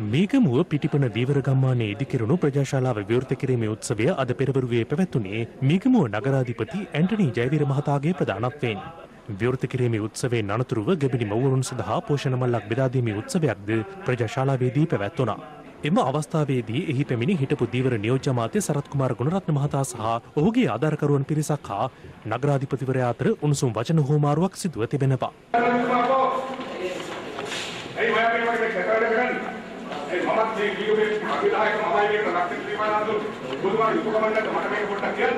මේගමුව පිටිපන වීවරගම්මානයේ ඉදිකෙරුණු ප්‍රජාශාලාව විවෘත කිරීමේ උත්සවය අද පෙරවරුවේ පැවැත්වුණේ මිගමුව නගරාධිපති ඇන්ටනි ජයවීර මහතාගේ ප්‍රධානත්වයෙන්. විවෘත කිරීමේ උත්සවයෙන් අනතුරුව ගැබිණි මව්වරුන් සඳහා පෝෂණ මල්ලක් බෙදා දීමේ උත්සවයක්ද ප්‍රජාශාලාවේදී පැවැත්වුණා. එම අවස්ථාවේදී එහි පැමිණි හිටපු දීවර නියෝජ්‍ය අමාත්‍ය සරත් කුමාර ගුණරත්න මහතා සහ ඔහුගේ ආධාරකරුවන් පිරිසක් හා නගරාධිපතිවරයා අතර උණුසුම් වචන හෝමාරුවක් සිදුව තිබෙනවා. ඇයි ඔයා මේ වගේ කතා කරන්නේ? ඒ මමත් මේ කීවේ අභිදායක මමයි මේක රක්ෂිත ශ්‍රීමානන්ද බුදුමාර යුතුයකමන්නට මට මේක පොඩ්ඩක් කියන්න.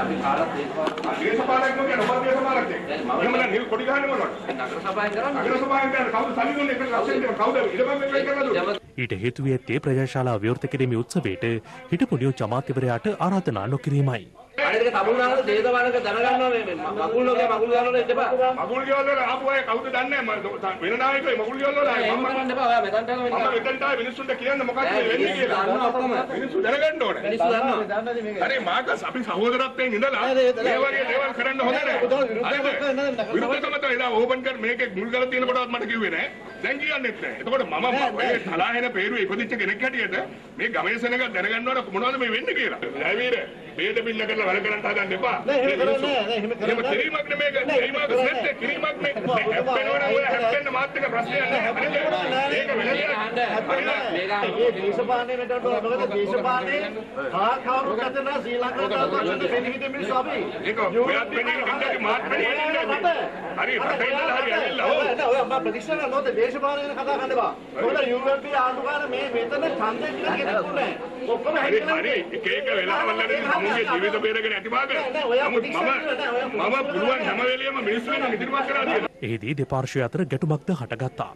අපි කාලත් දේශපාලන ආ දේශපාලනඥයෙක් නෙවෙයි ඔබ දේශපාලනඥයෙක්. මම නම් නිල් කොඩි ගහන්නේ මොනවද? නගර සභාවෙන් කරන්නේ අගර සභාවෙන් කරන්නේ කවුද සල්ලි දුන්නේ ඒක ලක්ෂණ දෙන කවුද එක වෙන් කරලා දුන්නේ? ඊට හේතුව ඇත්තේ ප්‍රජාශාලා විවෘත කිරීමේ උත්සවයට හිටපු නියෝජ්‍ය අමාත්‍යවරයාට ආරාධනා නොකිරීමයි. එක තමුන්නාට දේශපාලනක දැනගන්නවා මේ මගුල් ලෝකේ මගුල් ගන්නවල එපා. මගුල් ගෙවල් වල ආපු අය කවුද දන්නේ නැහැ මම වෙන නායකයෝ මගුල් ගෙවල් වල ආයේ මම කරන්න එපා. ඔයා මෙතනට මම වෙන්න. මෙතනට ආයේ මිනිස්සුන්ට කියන්න මොකක්ද මේ වෙන්නේ මිනිස්සු දන්නවා කියලා. ඔක්කොම. මිනිස්සු දැනගන්න ඕනේ. මිනිස්සු දන්නවා. අනේ මාකස් අපි සහෝදරත්වයෙන් ඉඳලා මේ වගේ දේවල් කරන්න හොඳ නැහැ. විරුද්ධකම තමයි එදා ඕපන් කර මේකේ මුල් කරලා තියෙන කොටවත් මට කිව්වේ නැහැ. දැන් කියන්නෙත් නැහැ. එතකොට මම ඔය තලාහෙන peeruwe ඉපදිච්ච කෙනෙක් හැටියට මේ සෙනඟ දැනගන්න ඕන මොනවද මේ වෙන්නේ කියලා. නෑ වීර, බේද බින්න කරලා වැඩ කරන්න හදන්න එපා. නෑ, එහෙම කරන්නේ නෑ, කිරීමක් නෙමේක. කිරීමක් නැත්තේ කිරීමක් නේ. හැප්පෙනවනම් ඔය හැප්පෙන්න මාත් එක ප්‍රශ්නයක් නැහැ. ඒක. ඒ දේශපාලනේ මෙතන මොකද දේශපාලනේ කා කවුරු කතන ශ්‍රී ලංකා තාත්තට බෙනිහිට මිනිස්සු අපි ඒක ඔයත් වෙන්නේ මාත් වෙන්නේ. හරි රටේ ඉඳලා හරි. නෑ අම්මා ප්‍රතික්ෂේප කරනොත් දේශපාලනේ ගැන කතා කරන්න බා මොකද යුරෝපීය ආණ්ඩුකාර මේ මෙතන ඡන්දෙ කියලා කෙනෙක් නෑ ඔක්කොම හරි එක එක වෙලාවල් වලදී තමුන්ගේ ජීවිත බේරගෙන ඇති නමුත් මම මම පුළුවන් හැම වෙලෙම මිනිස්සු වෙන ඉදිරිපත් කරලා තියෙනවා. එහිදී දෙපාර්ශ්වය අතර ගැටුමක්ද හටගත්තා.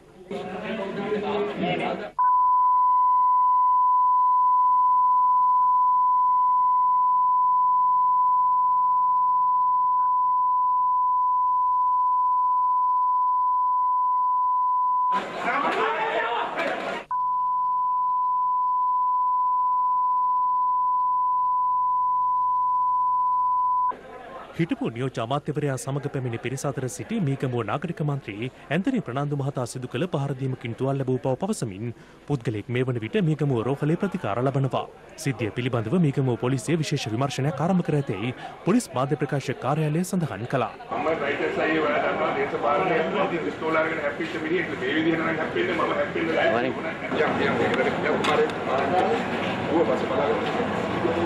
හිටපු නියෝජ්‍ය අමාත්‍යවරයා සමග පැමිණි පිරිස අතර සිටි මීගමුව නාගරික මන්ත්‍රී ඇන්තනි ප්‍රනාන්දු මහතා සිදු කළ පහරදීමකින් තුවාල ලැබූ බව පවසමින් පුද්ගලයෙක් මේ වන විට මීගමුව රෝහලේ ප්‍රතිකාර ලබනවා. සිද්ධිය පිළිබඳව මීගමුව පොලිසිය විශේෂ විමර්ශනයක් ආරම්භ කර ඇතැයි පොලිස් මාධ්‍ය ප්‍රකාශක කාර්යාලය සඳහන් කළා. මම රයිටර්ස් අයියේ ඔයා දන්නවා දේශපාලනයේ පිස්තෝල අරගෙන හැප්පිච්ච විදිහට මේ විදිහට නම් හැප්පෙන්නේ මම හැප්පෙන්නේ නැහැ. යම් යම්. ඒකට කුමාරේ ඌව පස්සේ බලාගෙන